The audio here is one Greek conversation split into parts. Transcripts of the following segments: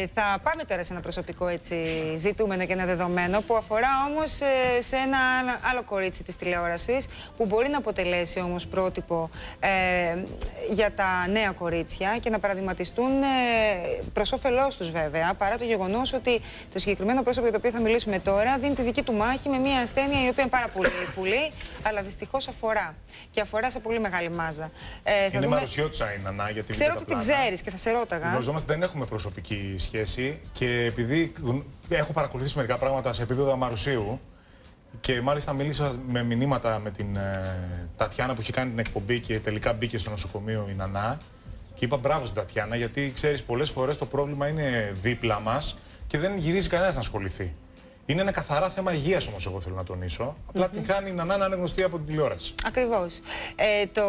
Ε, θα πάμε τώρα σε ένα προσωπικό έτσι, ζητούμενο και ένα δεδομένο που αφορά όμως ε, σε ένα άλλο κορίτσι της τηλεόρασης που μπορεί να αποτελέσει όμως πρότυπο ε, για τα νέα κορίτσια και να παραδειγματιστούν ε, προς όφελός τους βέβαια παρά το γεγονός ότι το συγκεκριμένο πρόσωπο για το οποίο θα μιλήσουμε τώρα δίνει τη δική του μάχη με μια ασθένεια η οποία είναι πάρα πολύ πουλή αλλά δυστυχώς αφορά και αφορά σε πολύ μεγάλη μάζα. Ε, είναι δούμε... μαρουσιώτησα η Νανά γιατί Ξέρω ότι την ξέρεις και θα σε ρώταγα. Γνωριζόμαστε, δεν έχουμε προσωπική σχέση και επειδή έχω παρακολουθήσει μερικά πράγματα σε επίπεδο αμαρουσίου και μάλιστα μίλησα με μηνύματα με την ε, Τατιάνα που είχε κάνει την εκπομπή και τελικά μπήκε στο νοσοκομείο η Νανά και είπα μπράβο στην Τατιάνα γιατί ξέρεις πολλές φορές το πρόβλημα είναι δίπλα μας και δεν γυρίζει κανένας να ασχοληθεί. Είναι ένα καθαρά θέμα υγείας όμως, εγώ θέλω να τονίσω. Απλά την χάνει η Νανά να είναι γνωστή από την τηλεόραση. Ακριβώς. Ε, το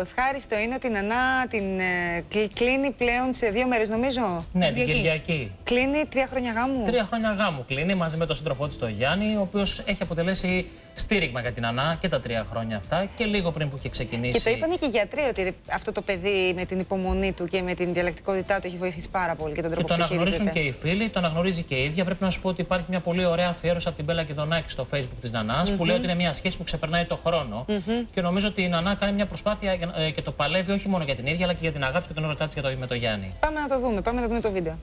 ευχάριστο είναι ότι η Νανά την ε, κλείνει πλέον σε δύο μέρες, νομίζω. Ναι, την Κυριακή. Κλείνει τρία χρόνια γάμου. Τρία χρόνια γάμου κλείνει μαζί με τον σύντροφό της, τον Γιάννη, ο οποίος έχει αποτελέσει στήριγμα για την Ανά και τα τρία χρόνια αυτά και λίγο πριν που είχε ξεκινήσει. Και το είπαν και οι γιατροί ότι αυτό το παιδί με την υπομονή του και με την διαλεκτικότητά του έχει βοηθήσει πάρα πολύ και τον τρόπο και που το αναγνωρίζουν και οι φίλοι, το αναγνωρίζει και η ίδια. Πρέπει να σου πω ότι υπάρχει μια πολύ ωραία αφιέρωση από την Μπέλα Κιδονάκη στο facebook της Νανάς που λέει ότι είναι μια σχέση που ξεπερνάει το χρόνο. Και νομίζω ότι η Νανά κάνει μια προσπάθεια ε, και το παλεύει όχι μόνο για την ίδια αλλά και για την αγάπη και τον έρωτά της με το Γιάννη. Πάμε να το δούμε, πάμε να δούμε το βίντεο.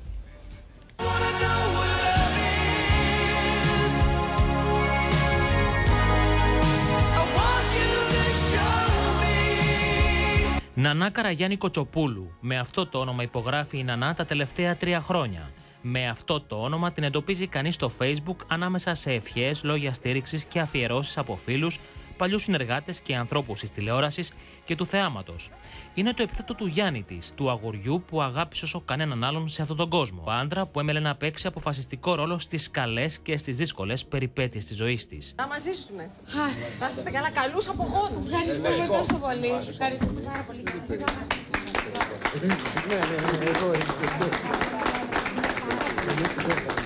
Νανά Καραγιάννη Κοτσοπούλου. Με αυτό το όνομα υπογράφει η Νανά τα τελευταία τρία χρόνια. Με αυτό το όνομα την εντοπίζει κανείς στο Facebook ανάμεσα σε ευχές, λόγια στήριξης και αφιερώσεις από φίλους, παλιούς συνεργάτες και ανθρώπους της τηλεόρασης και του θεάματος. Είναι το επιθέτο του Γιάννη της, του αγοριού που αγάπησε όσο κανέναν άλλον σε αυτόν τον κόσμο. Ο άντρα που έμελε να παίξει αποφασιστικό ρόλο στις καλέ και στις δύσκολες περιπέτειες της ζωής της. Να μαζί ζήσουμε. Θα είστε καλά, καλούς απογόνου. Ευχαριστούμε τόσο πολύ. Ευχαριστούμε πάρα πολύ. Ναι, ναι, ναι,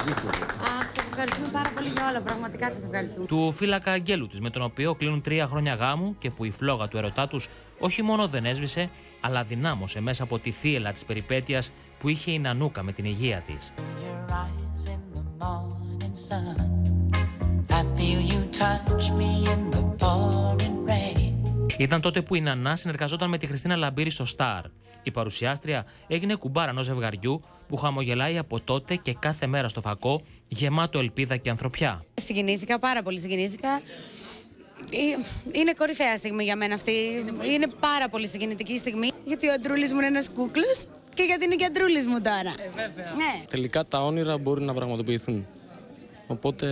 εγώ ευχαριστούμε πάρα πολύ για όλα. Πραγματικά σας ευχαριστούμε. Του φύλακα Αγγέλου τη, με τον οποίο κλείνουν τρία χρόνια γάμου και που η φλόγα του ερωτά τους όχι μόνο δεν έσβησε, αλλά δυνάμωσε μέσα από τη θύελα της περιπέτειας που είχε η Νανούκα με την υγεία της. Ήταν τότε που η Νανά συνεργαζόταν με τη Χριστίνα Λαμπύρη στο Star. Η παρουσιάστρια έγινε κουμπάρα ενός ζευγαριού που χαμογελάει από τότε και κάθε μέρα στο φακό, γεμάτο ελπίδα και ανθρωπιά. Συγκινήθηκα, πάρα πολύ συγκινήθηκα. Ε, είναι κορυφαία στιγμή για μένα αυτή. Είναι πάρα πολύ συγκινητική στιγμή. Γιατί ο αντρούλης μου είναι ένας κούκλος και γιατί είναι και αντρούλης μου τώρα. Ε, βέβαια. Ναι. Τελικά τα όνειρα μπορεί να πραγματοποιηθούν. Οπότε,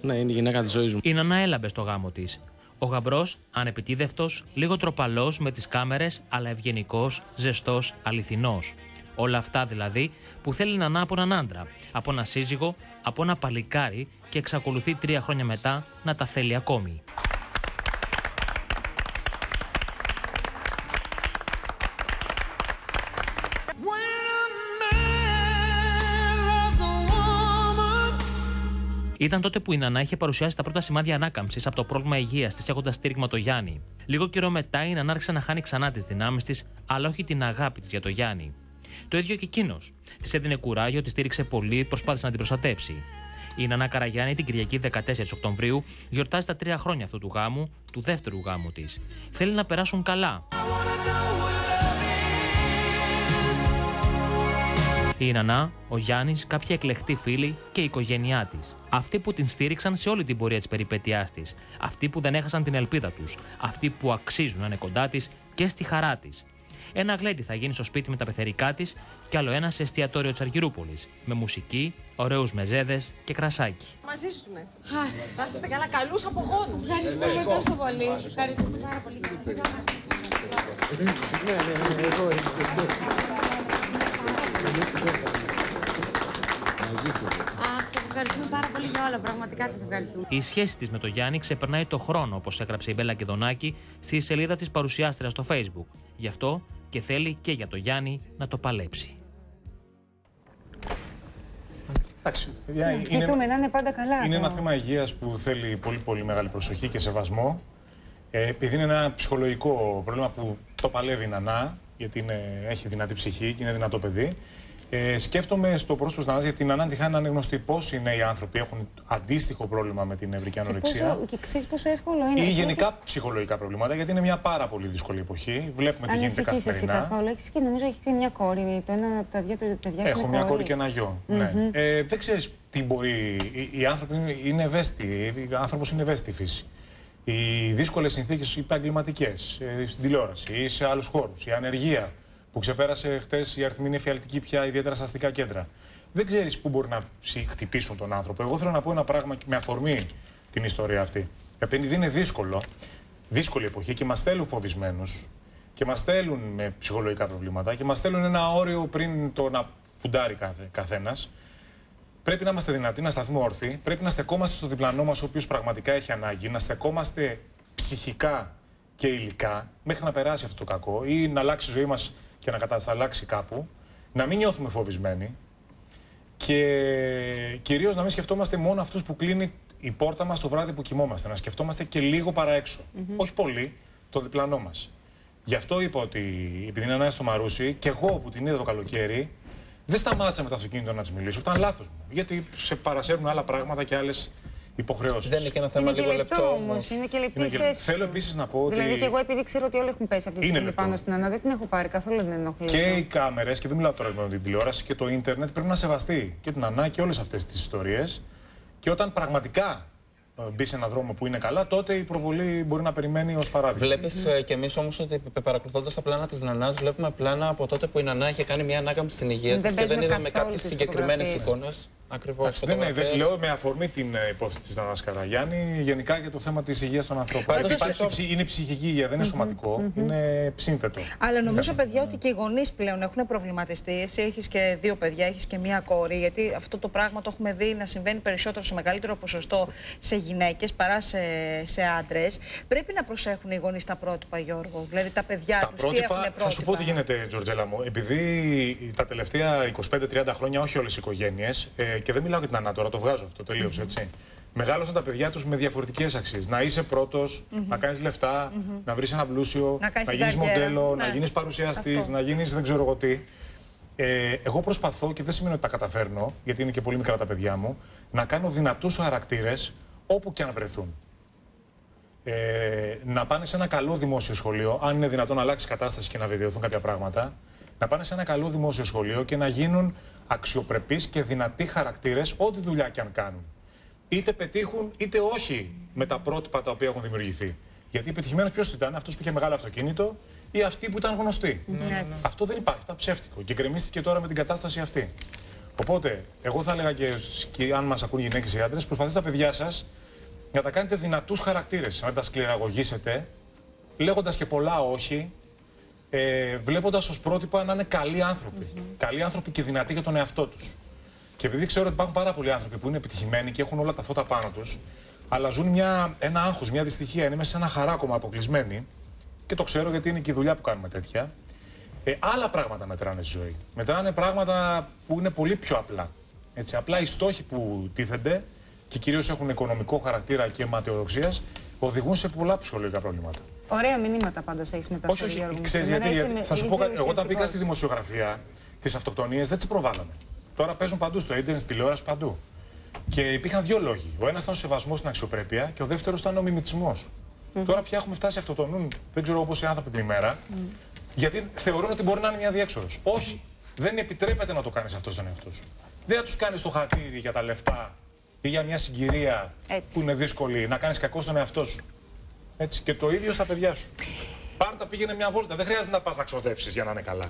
ναι, είναι η γυναίκα της ζωής μου. Η Νανά έλαμπε στο γάμο της. Ο γαμπρός, ανεπιτίδευτος, λίγο τροπαλός με τις κάμερες, αλλά ευγενικός, ζεστός, αληθινός. Όλα αυτά δηλαδή που θέλει να από έναν άντρα, από ένα σύζυγο, από ένα παλικάρι και εξακολουθεί τρία χρόνια μετά να τα θέλει ακόμη. Ήταν τότε που η Νανά είχε παρουσιάσει τα πρώτα σημάδια ανάκαμψης από το πρόβλημα υγείας της, έχοντας στήριγμα το Γιάννη. Λίγο καιρό μετά η Νανά άρχισε να χάνει ξανά τις δυνάμεις της, αλλά όχι την αγάπη της για το Γιάννη. Το ίδιο και εκείνος. Της έδινε κουράγιο, τη στήριξε πολύ, προσπάθησε να την προστατέψει. Η Νανά Καραγιάννη την Κυριακή 14 Οκτωβρίου γιορτάζει τα τρία χρόνια αυτού του γάμου, του δεύτερου γάμου της. Θέλει να περάσουν καλά. Η Νανά, ο Γιάννης, κάποιοι εκλεκτοί φίλοι και η οικογένειά της. Αυτοί που την στήριξαν σε όλη την πορεία της περιπέτειάς της. Αυτοί που δεν έχασαν την ελπίδα τους. Αυτοί που αξίζουν να είναι κοντά της και στη χαρά της. Ένα γλέντι θα γίνει στο σπίτι με τα πεθερικά της και άλλο ένα σε εστιατόριο τη Αργυρούπολη. Με μουσική, ωραίους μεζέδες και κρασάκι. Μαζί σου ναι. Θα είστε καλά, καλούς απογόνους. Ευχαριστούμε τόσο πολύ. Ευχαριστούμε πάρα πολύ. Ευχαριστούμε πάρα πολύ για όλα. Πραγματικά σας ευχαριστούμε. Η σχέση της με τον Γιάννη ξεπερνάει το χρόνο, όπως έγραψε η Μπέλα Κεδονάκη στη σελίδα της παρουσιάστριας στο Facebook. Γι' αυτό και θέλει και για τον Γιάννη να το παλέψει. Εντάξει, είναι, να είναι πάντα καλά. Είναι ένα θέμα υγείας που θέλει πολύ, πολύ μεγάλη προσοχή και σεβασμό. Ε, επειδή είναι ένα ψυχολογικό πρόβλημα που το παλεύει η Νανά, γιατί είναι, έχει δυνατή ψυχή και είναι δυνατό παιδί. Ε, σκέφτομαι στο πρόσωπο της Νανά γιατί την Νανά τυχάνει να είναι γνωστή πόσοι νέοι άνθρωποι έχουν αντίστοιχο πρόβλημα με την νευρική Και, ανορεξία. πόσο, και ξέρεις πόσο εύκολο είναι. Ή Εσύ γενικά ψυχολογικά προβλήματα, γιατί είναι μια πάρα πολύ δύσκολη εποχή. Βλέπουμε τι γίνεται Ανησυχείς εσύ καθημερινά. καθόλου. Έχεις και νομίζω έχεις και μια κόρη. Το ένα από τα δύο παιδιά σου Έχω είναι μια κόρη και ένα γιο. ναι. ε, δεν ξέρεις τι μπορεί. Οι, οι άνθρωποι είναι, είναι ευαίσθητοι. Ο άνθρωπος είναι ευαίσθητη φύση. Οι δύσκολες συνθήκες επαγγελματικές, ε, στην τηλεόραση ή σε άλλους χώρους, η ανεργία που ξεπέρασε χτε, η αριθμή είναι εφιαλτική πια, ιδιαίτερα στα αστικά κέντρα. Δεν ξέρεις πού μπορεί να ψη- χτυπήσουν τον άνθρωπο. Εγώ θέλω να πω ένα πράγμα με αφορμή την ιστορία αυτή. Επειδή είναι δύσκολο, δύσκολη εποχή και μας θέλουν φοβισμένους και μας θέλουν με ψυχολογικά προβλήματα και μας θέλουν ένα όριο πριν το να φουντάρει κάθε, καθένας. Πρέπει να είμαστε δυνατοί, να σταθούμε όρθιοι. Πρέπει να στεκόμαστε στο διπλανό μας, ο οποίος πραγματικά έχει ανάγκη. Να στεκόμαστε ψυχικά και υλικά μέχρι να περάσει αυτό το κακό ή να αλλάξει η ζωή μας και να κατασταλάξει κάπου. Να μην νιώθουμε φοβισμένοι. Και κυρίως να μην σκεφτόμαστε μόνο αυτούς που κλείνει η πόρτα μας το βράδυ που κοιμόμαστε. Να σκεφτόμαστε και λίγο παραέξω. Όχι πολύ, το διπλανό μας. Γι' αυτό είπα ότι επειδή είναι ανάγκη στο Μαρούσι και εγώ που την είδα το καλοκαίρι, δεν σταμάτησα με το αυτοκίνητο να της μιλήσω. Ήταν λάθος μου. Γιατί σε παρασέρνουν άλλα πράγματα και άλλες υποχρεώσεις. Δεν είναι και ένα θέμα Είναι και λίγο λεπτό λεπτό όμως. όμως. Είναι και λεπτή Είναι η και- θέση. Θέλω σου. επίσης να πω ότι. Δηλαδή και εγώ επειδή ξέρω ότι όλοι έχουν πέσει αυτή τη Είναι στιγμή λεπτό. πάνω στην Ανά, δεν την έχω πάρει καθόλου δεν ενοχλεί. Και οι κάμερες, και δεν μιλάω τώρα με την τηλεόραση, και το ίντερνετ πρέπει να σεβαστεί και την Ανά και όλες αυτές τις ιστορίες. Και όταν πραγματικά ε, μπει σε έναν δρόμο που είναι καλά, τότε η προβολή μπορεί να περιμένει ως παράδειγμα. Βλέπεις κι εμείς όμως ότι παρακολουθώντας τα πλάνα της Νανάς, βλέπουμε πλάνα από τότε που η Νανά είχε κάνει μια ανάκαμψη στην υγεία Δεν της και δεν παίζουμε είδαμε καθόλου κάποιες τις συγκεκριμένες φωτογραφίες. εικόνες. Ακριβώς. Εντάξει, δεν, είναι- δεν- λέω με αφορμή την ε, υπόθεση της Νανά Καραγιάννη, γενικά για το θέμα της υγείας των ανθρώπων. Πάντως, Γιατί υπάρχει αυτό- ψη- είναι ψυχική υγεία, δεν είναι σωματικό, είναι σύνθετο. Αλλά νομίζω, παιδιά, ότι και οι γονείς πλέον έχουν προβληματιστεί. Εσύ έχεις και δύο παιδιά, έχεις και μία κόρη. Γιατί αυτό το πράγμα το έχουμε δει να συμβαίνει περισσότερο σε μεγαλύτερο ποσοστό σε γυναίκες παρά σε, σε άντρες. Πρέπει να προσέχουν οι γονείς τα πρότυπα, Γιώργο. Δηλαδή τα παιδιά Τα τους. Τι έχουν πρότυπα, πρότυπα. θα σου πω τι γίνεται, Τζορτζέλα μου. Επειδή τα τελευταία 25-30 χρόνια, όχι όλες οι οικογένειες, ε, και δεν μιλάω για την Ανά τώρα, το βγάζω αυτό τελείως έτσι. Μεγάλωσαν τα παιδιά τους με διαφορετικές αξίες. Να είσαι πρώτος, να κάνεις λεφτά, να βρεις ένα πλούσιο, Να κάνεις να την γίνει καριέρα. μοντέλο, Ναι. να γίνεις παρουσιαστής, Αυτό. να γίνεις δεν ξέρω εγώ τι. Ε, εγώ προσπαθώ και δεν σημαίνει ότι τα καταφέρνω, γιατί είναι και πολύ μικρά τα παιδιά μου, να κάνω δυνατούς χαρακτήρες όπου και αν βρεθούν ε, να πάνε σε ένα καλό δημόσιο σχολείο, αν είναι δυνατόν να αλλάξει η κατάσταση και να βελτιωθούν κάποια πράγματα, να πάνε σε ένα καλό δημόσιο σχολείο και να γίνουν αξιοπρεπείς και δυνατοί χαρακτήρες, ό,τι δουλειά και αν κάνουν. Είτε πετύχουν είτε όχι με τα πρότυπα τα οποία έχουν δημιουργηθεί. Γιατί πετυχημένο ποιος ήταν, αυτός που είχε μεγάλο αυτοκίνητο ή αυτοί που ήταν γνωστοί. Αυτό δεν υπάρχει, ήταν ψεύτικο και γκρεμίστηκε τώρα με την κατάσταση αυτή. Οπότε, εγώ θα έλεγα και, και αν μας ακούν γυναίκες ή άντρες, προσπαθήστε τα παιδιά σας να τα κάνετε δυνατούς χαρακτήρες, να τα σκληραγωγήσετε, λέγοντας και πολλά όχι, ε, βλέποντας ως πρότυπα να είναι καλοί άνθρωποι. Καλοί άνθρωποι και δυνατοί για τον εαυτό τους. Και επειδή ξέρω ότι υπάρχουν πάρα πολλοί άνθρωποι που είναι επιτυχημένοι και έχουν όλα τα φώτα πάνω τους, αλλά ζουν μια, ένα άγχος, μια δυστυχία, είναι μέσα σε ένα χαράκωμα αποκλεισμένοι, και το ξέρω γιατί είναι και η δουλειά που κάνουμε τέτοια. Ε, άλλα πράγματα μετράνε στη ζωή. Μετράνε πράγματα που είναι πολύ πιο απλά. Έτσι, απλά οι στόχοι που τίθενται και κυρίως έχουν οικονομικό χαρακτήρα και ματαιοδοξία οδηγούν σε πολλά ψυχολογικά προβλήματα. Ωραία μηνύματα πάντως έχεις μεταφέρει. όχι, όχι, Γιώργο μου. ξέρεις Σήμερα γιατί. είσαι γιατί με- θα σου πω είσαι κάτι. Εγώ όταν μπήκα ουσιαστικός. στη δημοσιογραφία, τις αυτοκτονίες δεν τις προβάλαμε. Τώρα παίζουν παντού στο ίντερνετ, στη τηλεόραση παντού. Και υπήρχαν δύο λόγοι. Ο ένας ήταν ο σεβασμός στην αξιοπρέπεια και ο δεύτερος ήταν ο μιμητισμός. Τώρα πια έχουμε φτάσει σε αυτοκτονούν, δεν ξέρω πόσοι άνθρωποι την ημέρα, γιατί θεωρούν ότι μπορεί να είναι μια διέξοδος. Όχι. Δεν επιτρέπεται να το κάνεις αυτό στον εαυτό σου. Δεν θα τους κάνεις το χατήρι για τα λεφτά ή για μια συγκυρία Έτσι. που είναι δύσκολη, να κάνεις κακό στον εαυτό σου. Έτσι. Και το ίδιο στα παιδιά σου. Πάρτα πήγαινε μια βόλτα. Δεν χρειάζεται να πας να ξοδέψεις για να είναι καλά.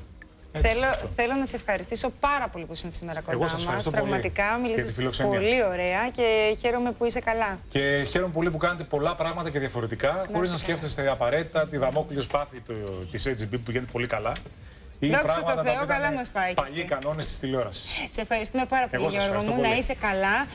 Έτσι. Θέλω, θέλω να σε ευχαριστήσω πάρα πολύ που είσαι σήμερα κοντά Εγώ σας μας. ευχαριστώ πολύ Πραγματικά για τη μίλησες φιλοξενία. πολύ ωραία και χαίρομαι που είσαι καλά. Και χαίρομαι πολύ που κάνετε πολλά πράγματα και διαφορετικά, χωρίς να σκέφτεστε απαραίτητα τη δαμόκλειο πάθη της AGB που γίνεται πολύ καλά. Ή Δόξα τω πράγματα Θεώ, τα οποία καλά ήταν μας πάει. παλιοί κανόνες της τηλεόρασης. Σε ευχαριστούμε πάρα πολύ, Εγώ σας Γιώργο ευχαριστώ μου. πολύ. Να είσαι καλά.